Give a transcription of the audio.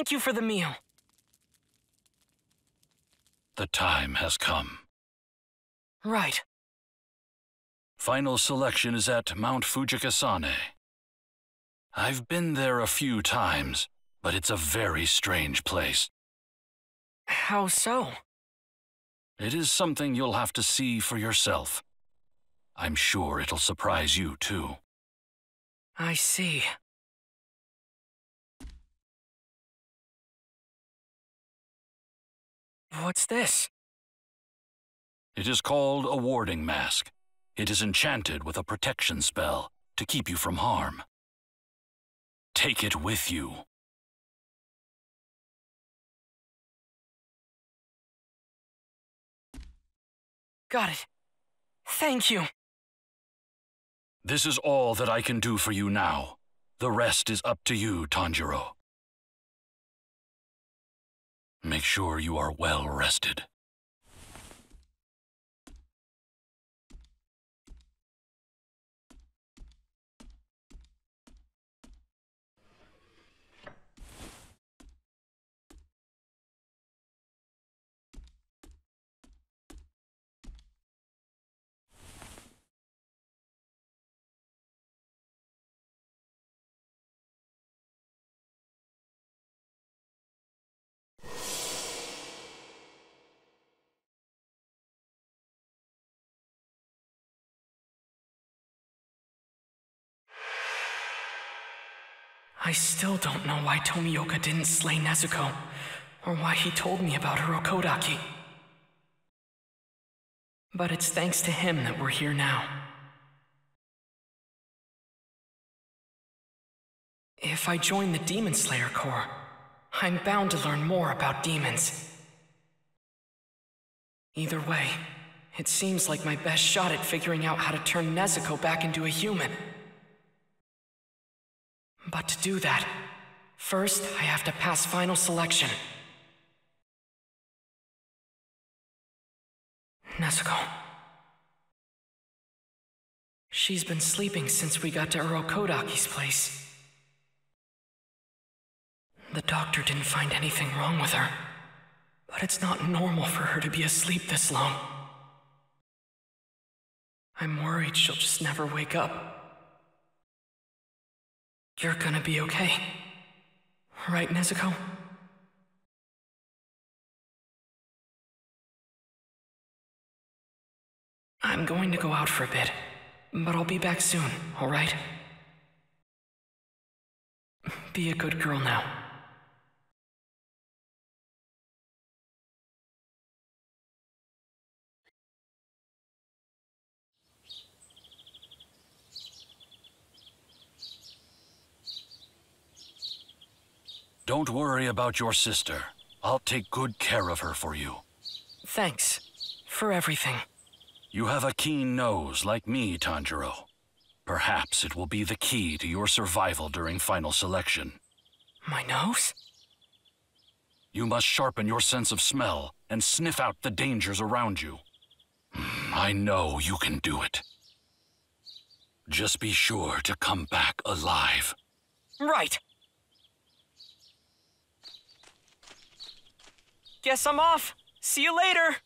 Thank you for the meal. The time has come. Right. Final selection is at Mount Fujikasane. I've been there a few times, but it's a very strange place. How so? It is something you'll have to see for yourself. I'm sure it'll surprise you, too. I see. What's this? It is called a warding mask. It is enchanted with a protection spell to keep you from harm. Take it with you. Got it. Thank you. This is all that I can do for you now. The rest is up to you, Tanjiro. Make sure you are well rested. I still don't know why Tomioka didn't slay Nezuko, or why he told me about Urokodaki. But it's thanks to him that we're here now. If I join the Demon Slayer Corps, I'm bound to learn more about demons. Either way, it seems like my best shot at figuring out how to turn Nezuko back into a human. But to do that, first I have to pass final selection. Nezuko. She's been sleeping since we got to Urokodaki's place. The doctor didn't find anything wrong with her, but it's not normal for her to be asleep this long. I'm worried she'll just never wake up. You're gonna be okay. Right, Nezuko? I'm going to go out for a bit, but I'll be back soon, alright? Be a good girl now. Don't worry about your sister. I'll take good care of her for you. Thanks. For everything. You have a keen nose like me, Tanjiro. Perhaps it will be the key to your survival during final selection. My nose? You must sharpen your sense of smell and sniff out the dangers around you. Hmm, I know you can do it. Just be sure to come back alive. Right. Guess I'm off. See you later.